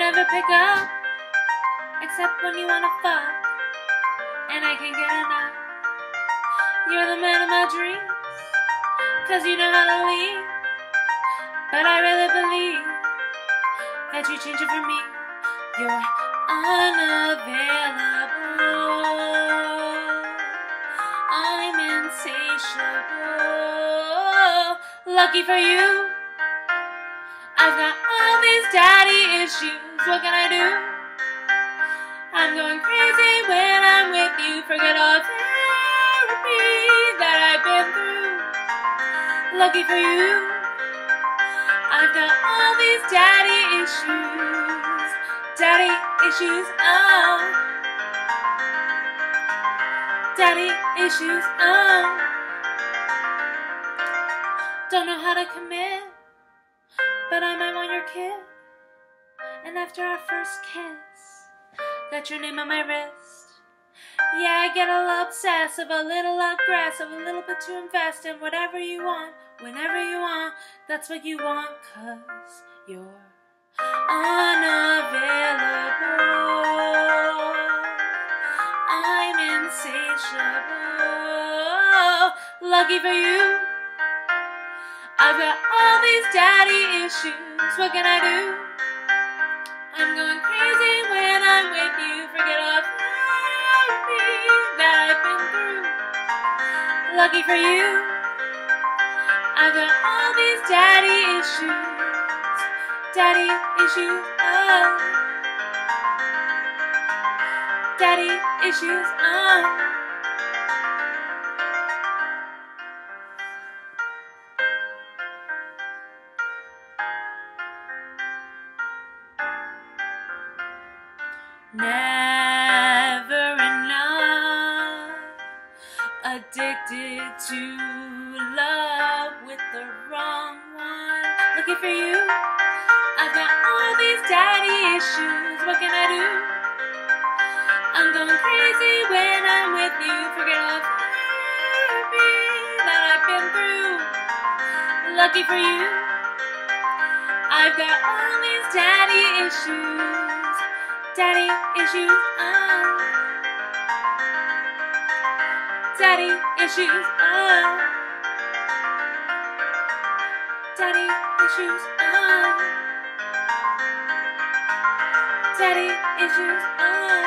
never pick up, except when you wanna fuck, and I can't get enough. You're the man of my dreams, cause you know how to leave, but I really believe that you change it for me. You're unavailable. I'm insatiable. Lucky for you, got all these daddy issues. What can I do? I'm going crazy when I'm with you. Forget all therapy that I've been through. Lucky for you, I've got all these daddy issues. Daddy issues, oh. Daddy issues, oh. Don't know how to commit, And after our first kiss, got your name on my wrist. Yeah, I get a little obsessive, a little aggressive, a little bit too invested. Whatever you want, whenever you want, that's what you want, cause you're unavailable. I'm insatiable. Lucky for you, I've got all these daddy issues. What can I do? I'm going crazy when I'm with you. Forget all therapy that I've been through. Lucky for you, I've got all these daddy issues. Daddy issues, oh. Daddy issues, oh. Never enough. Addicted to love with the wrong one. Looking for you. I've got all these daddy issues. What can I do? I'm going crazy when I'm with you. Forget all therapy that I've been through. Lucky for you. I've got all these daddy issues. Daddy issues, oh. Daddy issues, oh. Daddy issues, oh. Daddy issues, oh.